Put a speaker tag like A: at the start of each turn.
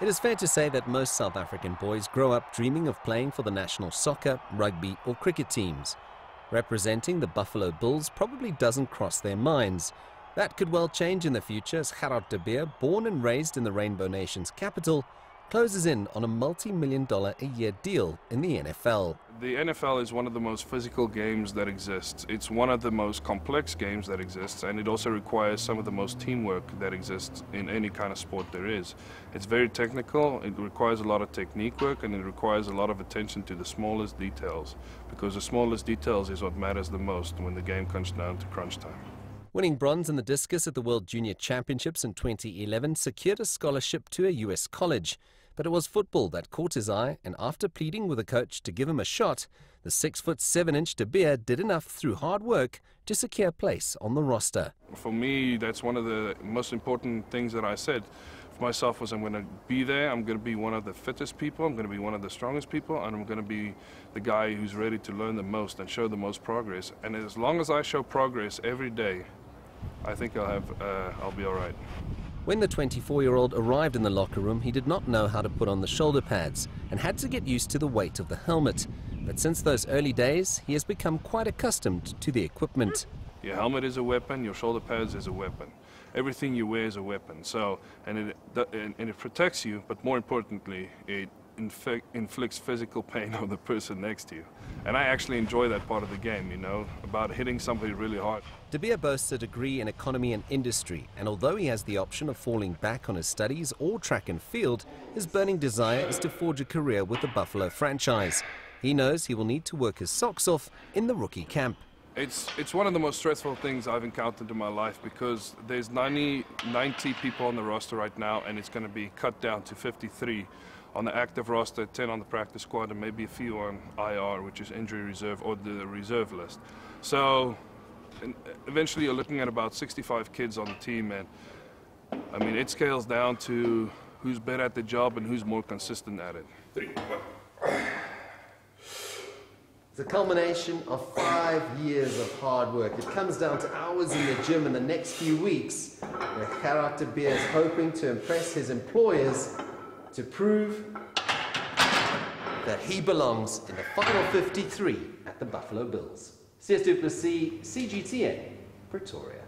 A: It is fair to say that most South African boys grow up dreaming of playing for the national soccer, rugby or cricket teams. Representing the Buffalo Bills probably doesn't cross their minds. That could well change in the future as Gerhard de Beer, born and raised in the Rainbow Nation's capital, closes in on a multi-million dollar a year deal in the NFL.
B: The NFL is one of the most physical games that exists. It's one of the most complex games that exists, and it also requires some of the most teamwork that exists in any kind of sport there is. It's very technical, it requires a lot of technique work, and it requires a lot of attention to the smallest details, because the smallest details is what matters the most when the game comes down to crunch time.
A: Winning bronze in the discus at the World Junior Championships in 2011 secured a scholarship to a US college. But it was football that caught his eye, and after pleading with the coach to give him a shot, the six foot seven inch De Beer did enough through hard work to secure place on the roster.
B: For me, that's one of the most important things that I said for myself was I'm going to be there. I'm going to be one of the fittest people. I'm going to be one of the strongest people, and I'm going to be the guy who's ready to learn the most and show the most progress. And as long as I show progress every day, I think I'll have uh, I'll be all right.
A: When the 24-year-old arrived in the locker room, he did not know how to put on the shoulder pads and had to get used to the weight of the helmet. But since those early days, he has become quite accustomed to the equipment.
B: Your helmet is a weapon, your shoulder pads is a weapon. Everything you wear is a weapon. So, and it, and it protects you, but more importantly, it inflicts physical pain on the person next to you. And I actually enjoy that part of the game, you know, about hitting somebody really hard.
A: De Beer boasts a degree in economy and industry, and although he has the option of falling back on his studies or track and field, his burning desire is to forge a career with the Buffalo franchise. He knows he will need to work his socks off in the rookie camp.
B: It's, it's one of the most stressful things I've encountered in my life because there's 90, 90 people on the roster right now and it's going to be cut down to 53 on the active roster, 10 on the practice squad, and maybe a few on IR, which is injury reserve, or the reserve list. So eventually you're looking at about 65 kids on the team, and I mean, it scales down to who's better at the job and who's more consistent at it. Three,
A: it's a culmination of five years of hard work. It comes down to hours in the gym in the next few weeks, where Gerhard de Beer is hoping to impress his employers to prove that he belongs in the final 53 at the Buffalo Bills. Sias du Plessis, CGTN, Pretoria.